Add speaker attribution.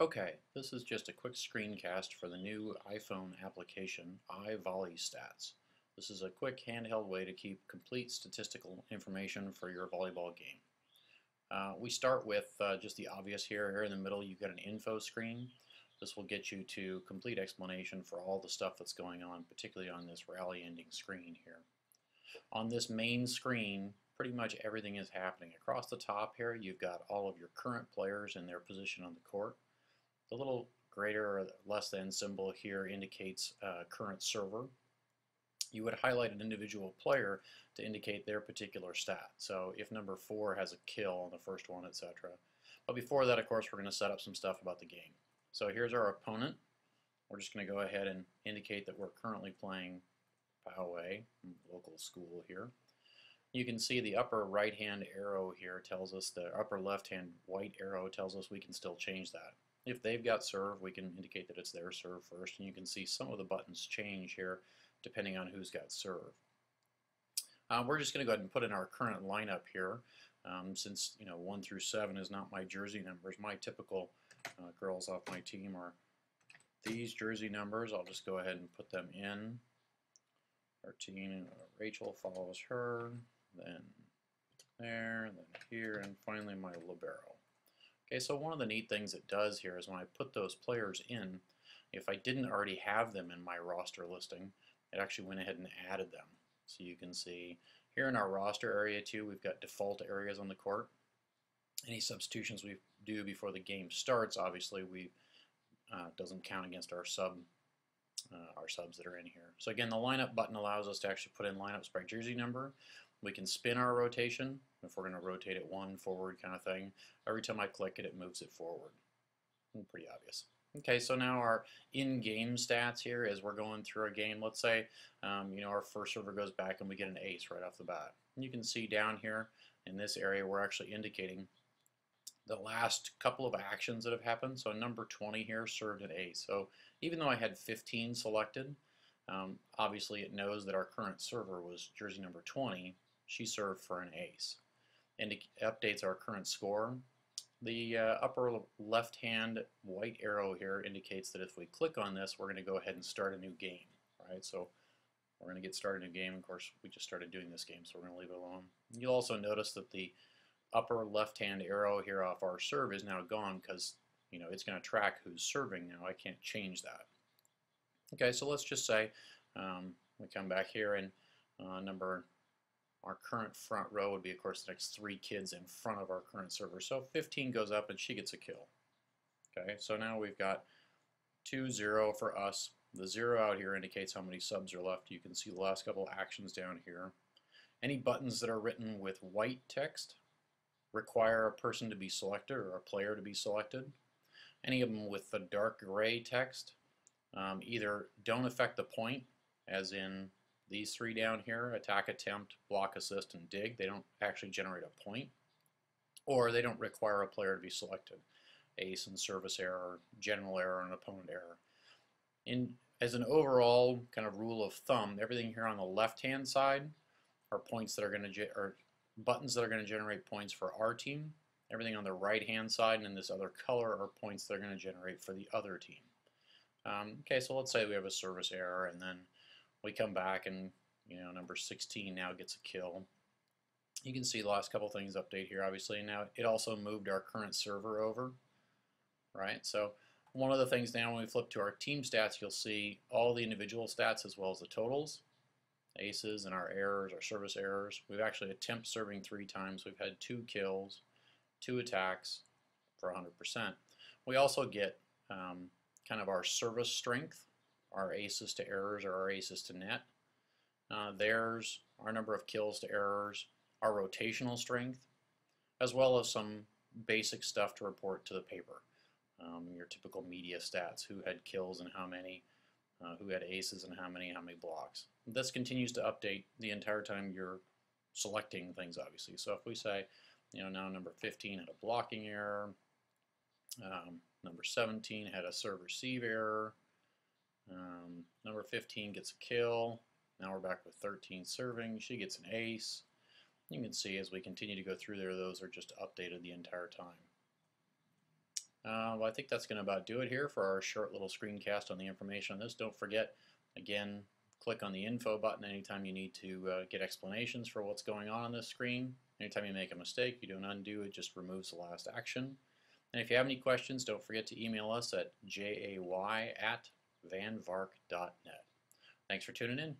Speaker 1: Okay, this is just a quick screencast for the new iPhone application, iVolleyStats. This is a quick handheld way to keep complete statistical information for your volleyball game. Uh, we start with uh, just the obvious here. Here in the middle you've got an info screen. This will get you to complete explanation for all the stuff that's going on, particularly on this rally ending screen here. On this main screen, pretty much everything is happening. Across the top here, you've got all of your current players and their position on the court. The little greater or less than symbol here indicates uh, current server. You would highlight an individual player to indicate their particular stat. So if number four has a kill on the first one, etc. But before that, of course, we're going to set up some stuff about the game. So here's our opponent. We're just going to go ahead and indicate that we're currently playing Poway, local school here. You can see the upper right hand arrow here tells us the upper left hand white arrow tells us we can still change that. If they've got serve, we can indicate that it's their serve first, and you can see some of the buttons change here depending on who's got serve. Uh, we're just going to go ahead and put in our current lineup here. Um, since you know one through seven is not my jersey numbers, my typical uh, girls off my team are these jersey numbers. I'll just go ahead and put them in. 13, uh, Rachel follows her, then there, then here, and finally my libero. Okay, so one of the neat things it does here is when I put those players in, if I didn't already have them in my roster listing, it actually went ahead and added them. So you can see here in our roster area too, we've got default areas on the court. Any substitutions we do before the game starts, obviously, we uh, doesn't count against our sub uh, our subs that are in here. So again, the lineup button allows us to actually put in lineups by jersey number. We can spin our rotation if we're going to rotate it one forward kind of thing. Every time I click it, it moves it forward. Pretty obvious. Okay, so now our in-game stats here as we're going through a game. Let's say, um, you know, our first server goes back and we get an ace right off the bat. You can see down here in this area, we're actually indicating the last couple of actions that have happened. So number 20 here served an ace. So even though I had 15 selected, um, obviously it knows that our current server was jersey number 20. She served for an ace. Updates our current score. The uh, upper left hand white arrow here indicates that if we click on this, we're going to go ahead and start a new game. Right? So we're going to get started a new game. Of course, we just started doing this game, so we're going to leave it alone. You'll also notice that the upper left-hand arrow here off our serve is now gone because you know it's going to track who's serving now. I can't change that. Okay, so let's just say um, we come back here and uh, number our current front row would be, of course, the next three kids in front of our current server. So 15 goes up and she gets a kill. Okay, so now we've got 2, 0 for us. The 0 out here indicates how many subs are left. You can see the last couple actions down here. Any buttons that are written with white text require a person to be selected or a player to be selected. Any of them with the dark gray text um, either don't affect the point, as in these three down here, attack, attempt, block, assist, and dig. They don't actually generate a point, or they don't require a player to be selected. Ace and service error, general error, and opponent error. In As an overall kind of rule of thumb, everything here on the left-hand side are points that are going to, or buttons that are going to generate points for our team. Everything on the right hand side and in this other color are points that are going to generate for the other team. Um, okay, so let's say we have a service error and then we come back and you know number 16 now gets a kill. You can see the last couple things update here obviously. Now it also moved our current server over, right? So one of the things now when we flip to our team stats, you'll see all the individual stats as well as the totals aces and our errors, our service errors. We've actually attempted serving three times. We've had two kills, two attacks for 100%. We also get um, kind of our service strength, our aces to errors or our aces to net. Uh, there's our number of kills to errors, our rotational strength, as well as some basic stuff to report to the paper. Um, your typical media stats, who had kills and how many, uh, who had aces and how many, how many blocks. This continues to update the entire time you're selecting things, obviously. So if we say, you know, now number 15 had a blocking error, um, number 17 had a serve receive error, um, number 15 gets a kill, now we're back with 13 serving, she gets an ace. You can see as we continue to go through there, those are just updated the entire time. Uh, well, I think that's going to about do it here for our short little screencast on the information on this. Don't forget, again, click on the info button anytime you need to uh, get explanations for what's going on on this screen. Anytime you make a mistake, you do an undo, it just removes the last action. And if you have any questions, don't forget to email us at jay at vanvark.net. Thanks for tuning in.